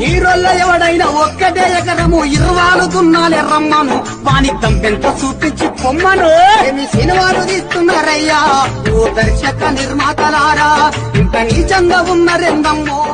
ఎవడైనా ఒక్కటే ఎకరము ఇరవాలుతున్నాలే రమ్మను. వాని దంపెంత చూపించి పొమ్మను. ఏమి సినిమాలు తీస్తున్నారయ్యా? ఓ దర్శక నిర్మాతలారా ఇంత నీచంగా ఉన్నారెందమ్మో